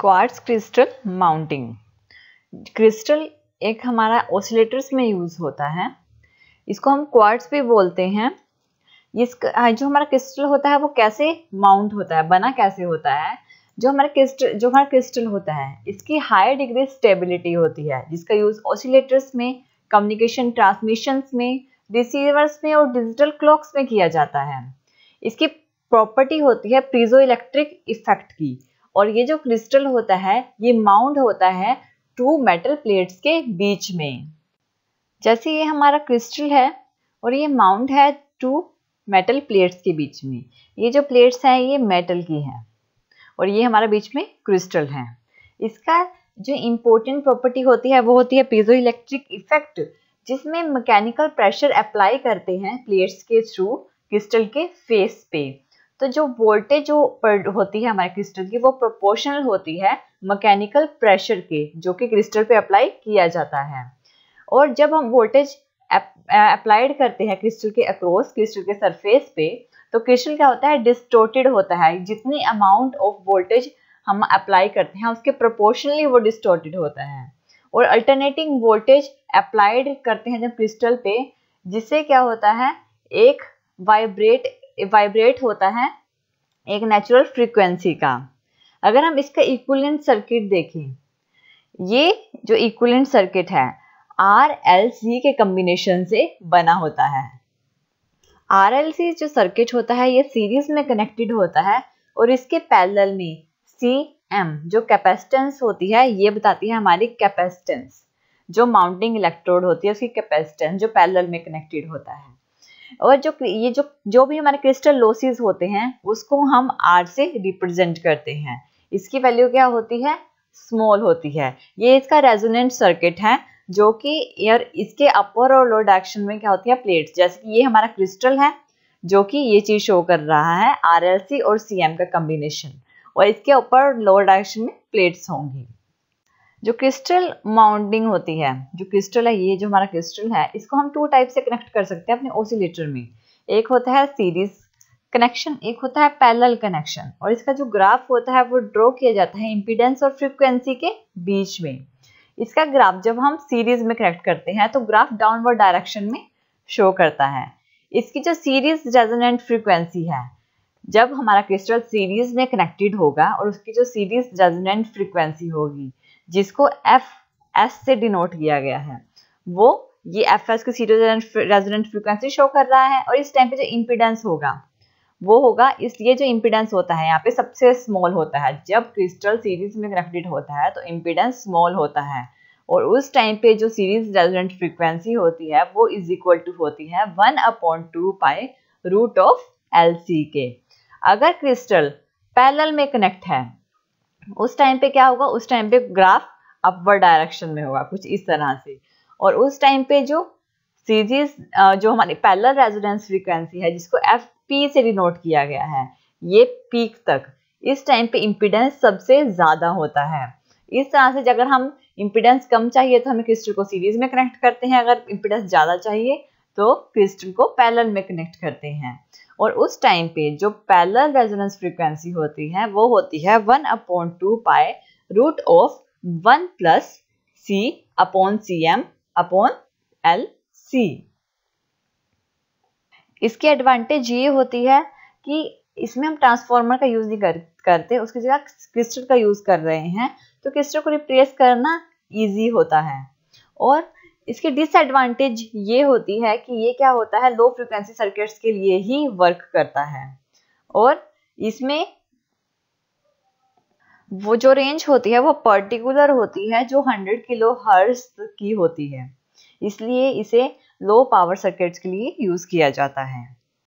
Quartz crystal mounting. Crystal एक हमारा ओसिलेटर्स में यूज़ होता है। इसको हम क्वार्ट्स भी बोलते हैं। इसका जो हमारा क्रिस्टल होता है, वो कैसे माउंट होता है, बना कैसे होता है? जो हमारा क्रिस्टल जो हमारा क्रिस्टल होता है, इसकी हाई डिग्री स्टेबिलिटी होती है, जिसका यूज़ ओसिलेटर्स में, कम्युनिकेशन ट्रांसमिशन में, रिसीवर्स में और डिजिटल क्लॉक्स में किया जाता है। इसकी प्रॉपर्टी होती है प्रीजो इलेक्ट्रिक इफ़ेक्ट की। और ये जो क्रिस्टल होता है, ये माउंट होता है टू मेटल प्लेट्स के बीच में। जैसे ये हमारा क्रिस्टल है और ये माउंट है टू मेटल प्लेट्स के बीच में। ये जो प्लेट्स हैं, ये मेटल की हैं और ये हमारा बीच में क्रिस्टल है। इसका जो इम्पोर्टेंट प्रॉपर्टी होती है, वो होती है पीजो इलेक्ट्रिक इफ़ेक्ट जिसमें मैकेनिकल प्रेशर अप्लाई करते हैं प्लेट्स के थ्रू क्रिस्टल के फेस पे। तो जो वोल्टेज जो होती है हमारे क्रिस्टल की, वो प्रोपोर्शनल होती है मैकेनिकल प्रेशर के, जो कि क्रिस्टल पे अप्लाई किया जाता है। और जब हम वोल्टेज अप्लाइड करते हैं क्रिस्टल के अक्रॉस क्रिस्टल के सरफेस पे तो क्रिस्टल क्या होता है? डिस्टोर्टेड होता है। जितनी अमाउंट ऑफ़ वोल्टेज हम अप्लाई करते हैं, उसके प्रोपोर्शनली वो डिस्टोर्टेड होता है। और अल्टरनेटिंग वोल्टेज अप्लाइड करते हैं जब क्रिस्टल पे, जिससे क्या होता है? एक वाइब्रेट वाइब्रेट होता है एक नेचुरल फ्रीक्वेंसी का। अगर हम इसका इक्वलेंट सर्किट देखें, ये जो इक्वलेंट सर्किट है आर एल सी के कम्बिनेशन से बना होता है। आर एल सी जो सर्किट होता है, ये सीरीज़ में कनेक्टेड होता है और इसके पैरेलल में सी एम जो कैपेसिटेंस होती है, ये बताती है हमारी कैपेसिटेंस जो माउंटिंग इलेक्ट्रोड होती है, उसकी कैपेसिटेंस जो पैरेलल में कनेक्टेड होता है। और जो ये जो जो भी हमारे क्रिस्टल लोसिस होते हैं, उसको हम आर से रिप्रेजेंट करते हैं। इसकी वैल्यू क्या होती है? स्मॉल होती है। ये इसका रेजोनेंट सर्किट है, जो कि यार इसके अपर और लोअर डायरेक्शन में क्या होती है? प्लेट्स जैसे कि ये हमारा क्रिस्टल है, जो कि ये चीज़ शो कर रहा है आर और सी का कॉम्बिनेशन और इसके ऊपर लोअर डायरेक्शन में प्लेट्स होंगी। जो क्रिस्टल माउंटिंग होती है, जो क्रिस्टल है, ये जो हमारा क्रिस्टल है, इसको हम टू टाइप से कनेक्ट कर सकते हैं अपने ओसिलेटर में। एक होता है सीरीज़ कनेक्शन एक होता है पैरेलल कनेक्शन और इसका जो ग्राफ होता है, वो ड्रॉ किया जाता है इम्पीडेंस और फ्रिक्वेंसी के बीच में। इसका ग्राफ जब हम सीरीज़ में कनेक्ट करते हैं तो ग्राफ डाउनवर्ड डायरेक्शन में शो करता है। इसकी जो सीरीज़ रेजोनेंट फ्रिक्वेंसी है, जब हमारा क्रिस्टल सीरीज़ में कनेक्टेड होगा और उसकी जो सीरीज़ रेजोनेंट फ्रिक्वेंसी होगी जिसको एफ़ एस से डिनोट किया गया है। वो ये एफ़ एस की रेजोनेंट फ्रिक्वेंसी शो कर रहा है और इस टाइम पे जो इम्पिडेंस होगा, वो होगा, इसलिए जो इम्पिडेंस होता है, यहाँ पे सबसे स्मॉल होता है। जब क्रिस्टल सीरीज़ में कनेक्टेड होता है तो इम्पिडेंस स्मॉल होता है। और उस टाइम पे जो सीरीज़ रेजोनेंट फ्रिक्वेंसी होती है, वो इज़ इक्वल टू होती है one upon two pi root of L के अगर क्रिस्टल पैरेलल में कनेक्ट है उस टाइम पे क्या होगा? उस टाइम पे ग्राफ अपवर्ड डायरेक्शन में होगा, कुछ इस तरह से। और उस टाइम पे जो सीरीज़ जो हमारी पैरेलल रेजोनेंस फ्रीक्वेंसी है, जिसको एफ़ पी से डिनोट किया गया है, ये पीक तक, इस टाइम पे इम्पिडेंस सबसे ज़्यादा होता है। इस तरह से अगर हम इम्पिडेंस कम चाहिए तो हमें क्रिस्टल को सीरीज़ में कनेक्ट करते हैं। अगर इम्पिडेंस ज़्यादा चाहिए तो क्रिस्टल को पैरेलल में कनेक्ट करते हैं। और उस टाइम पे जो पैरेलल रेजोनेंस फ्रीक्वेंसी होती है वो होती है one upon two pi root of one plus C upon C M upon L C इसकी एडवांटेज ये होती है कि इसमें हम ट्रांसफॉर्मर का यूज़ नहीं कर, करते उसकी जगह क्रिस्टल का यूज़ कर रहे हैं तो क्रिस्टल को रिप्लेस करना इजी होता है। और इसकी डिसएडवांटेज ये होती है कि ये क्या होता है लो फ्रिक्वेंसी सर्किट्स के लिए ही वर्क करता है। और इसमें वो जो रेंज होती है, वो पर्टिकुलर होती है जो 100 किलो हर्स की होती है। इसलिए इसे लो पावर सर्किट्स के लिए यूज़ किया जाता है।